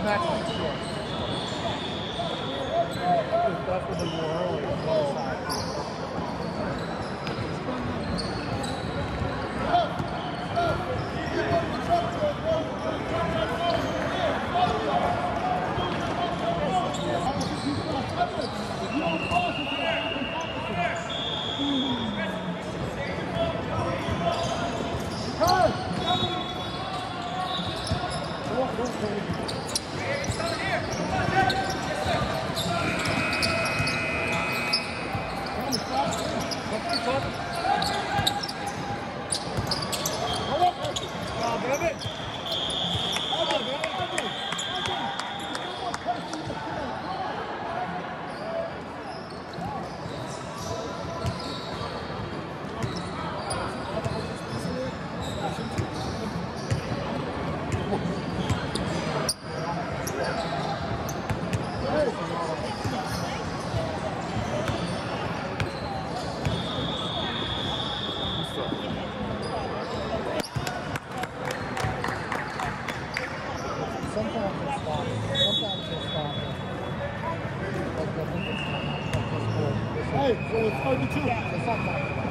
Year. That's what they were earlier the side. Hey, so it's 32. It's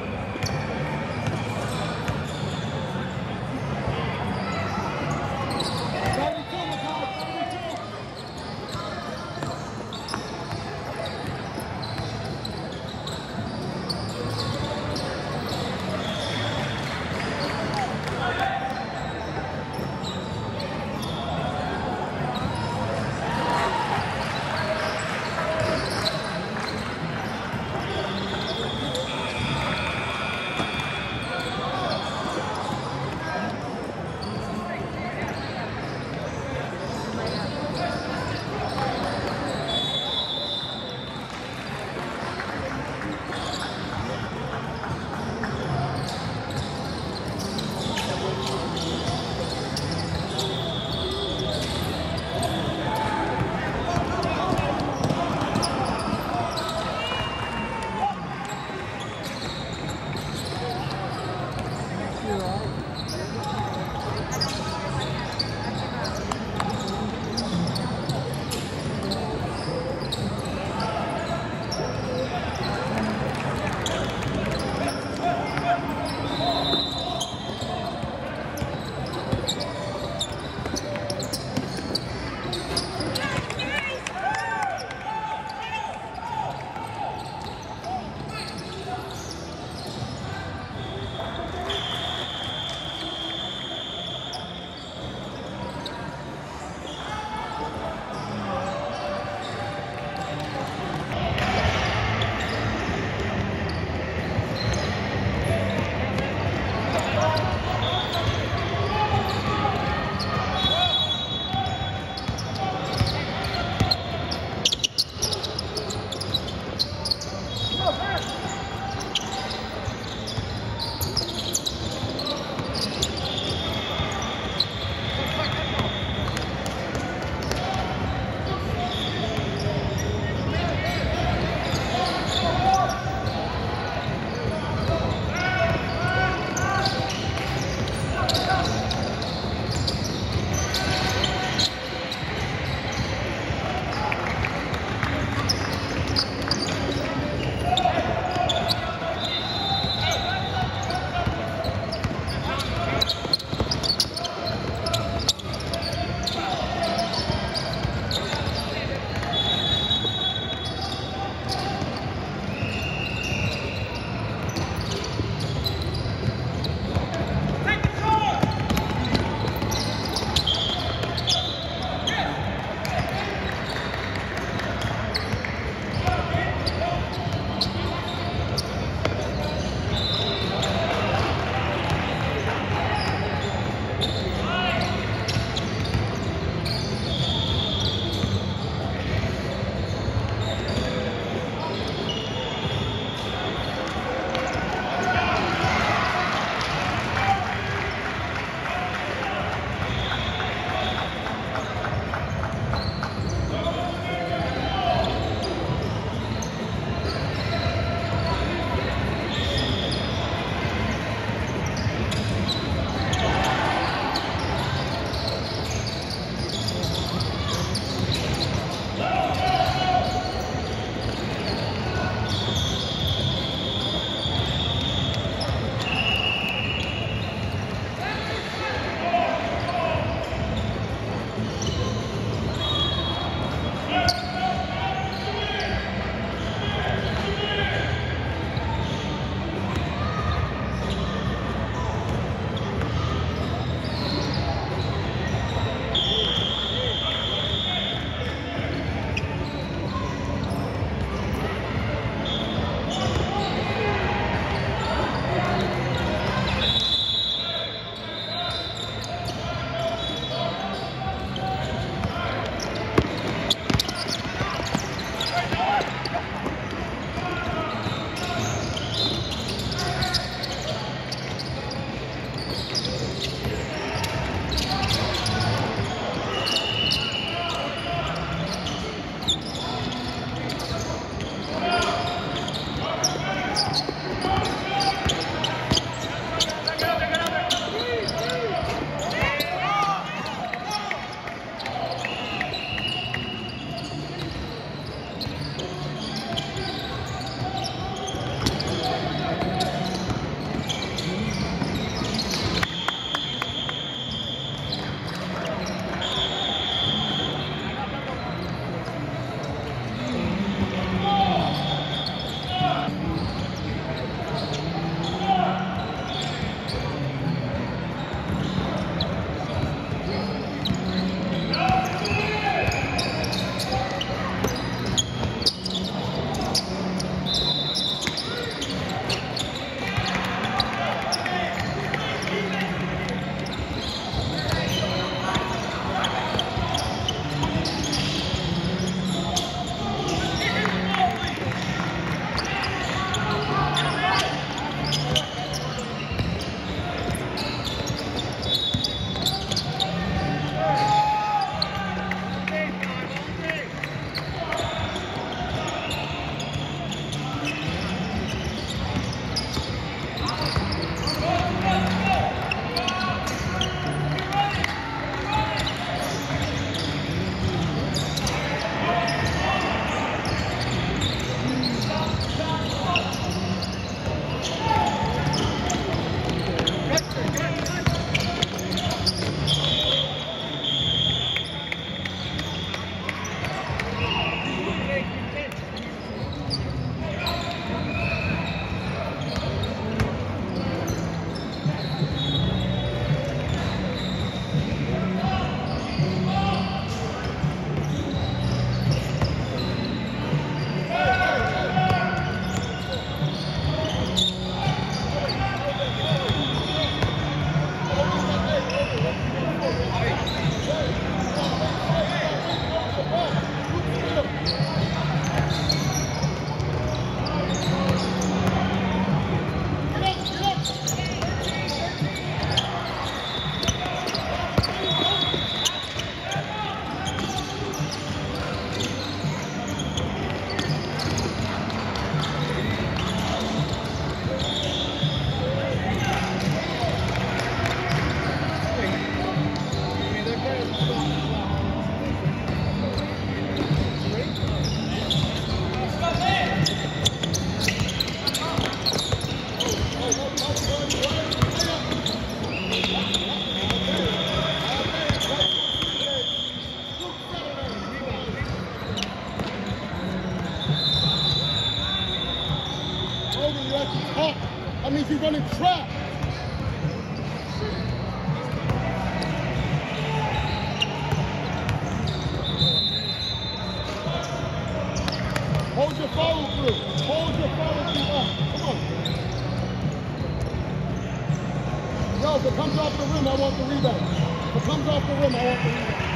不会没人给你。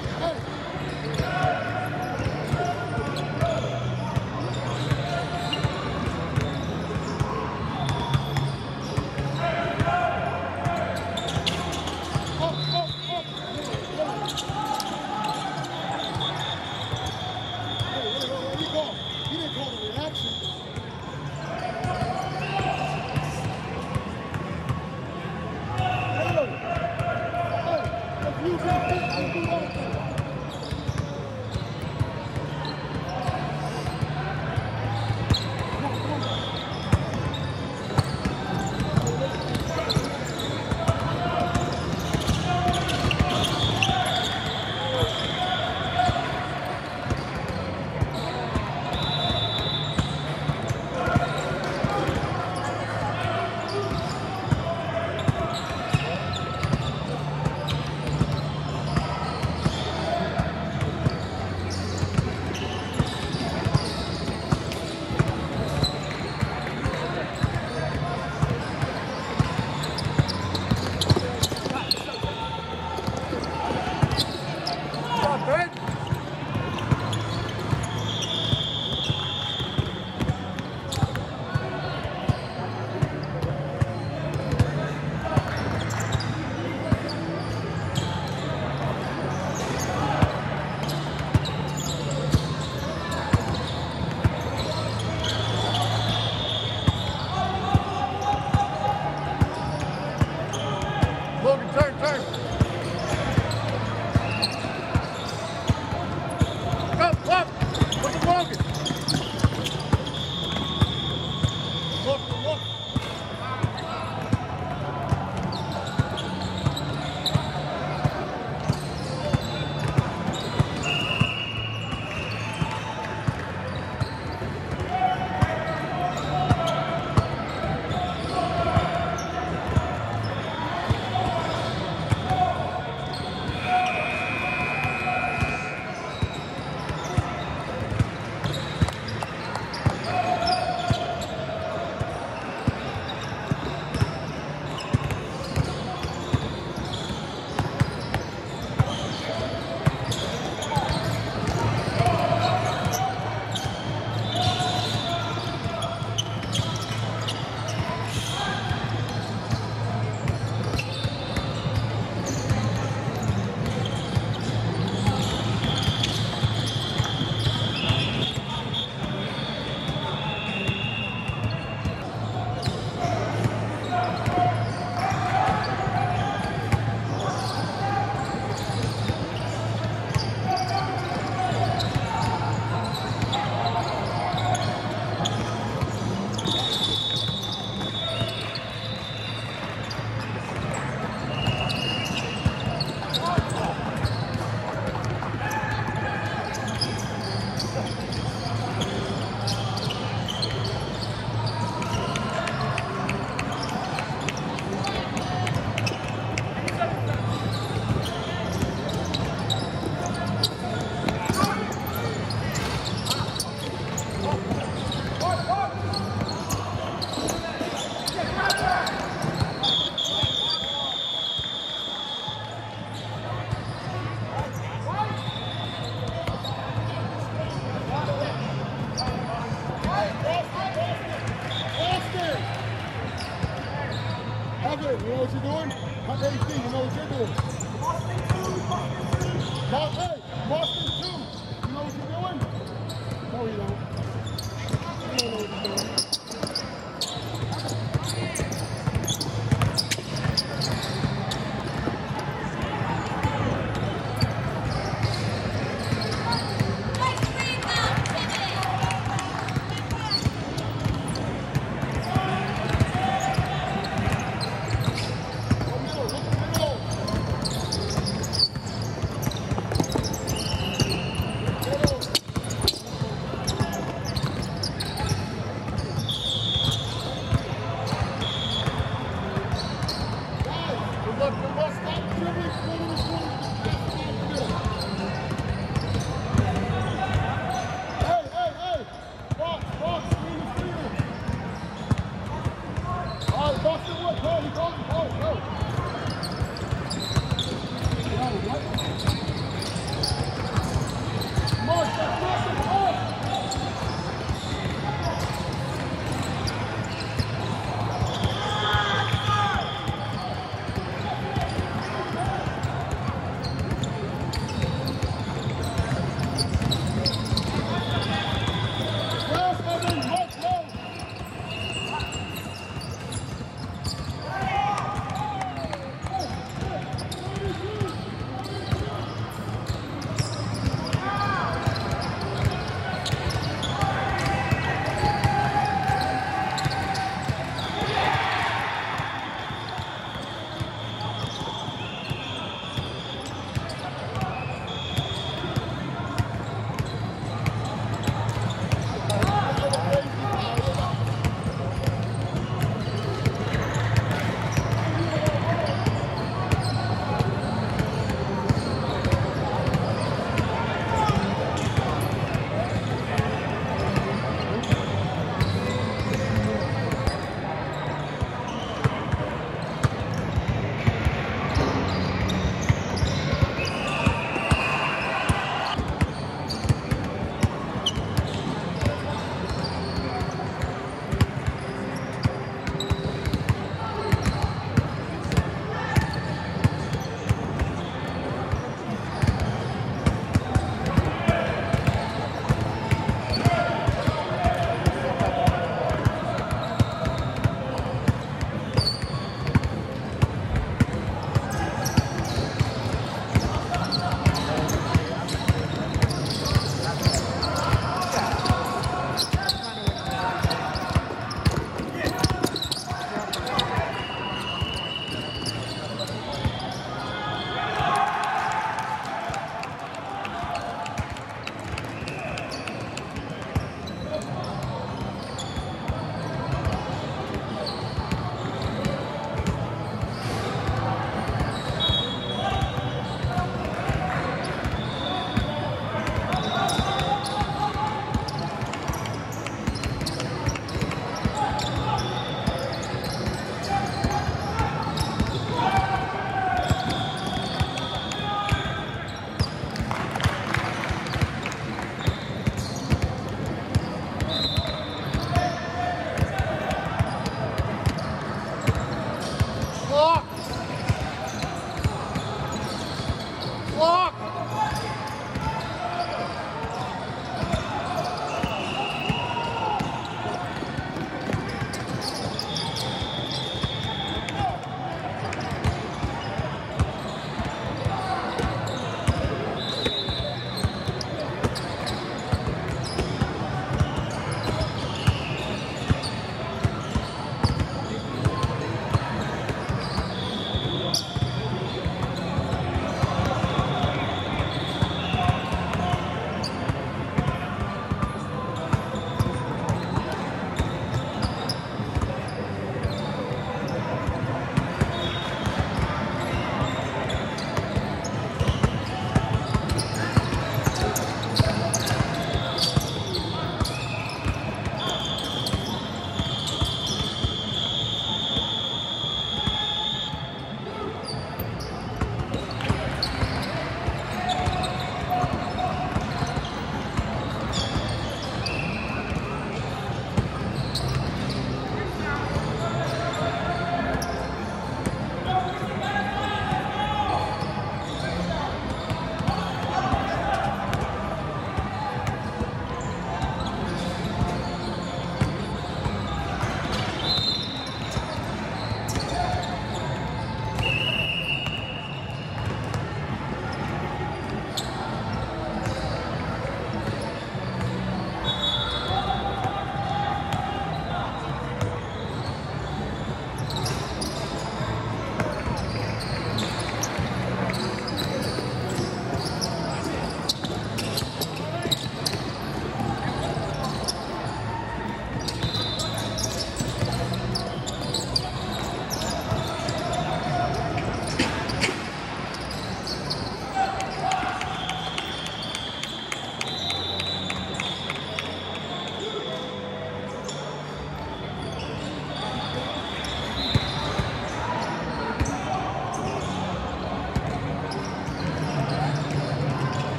Hey,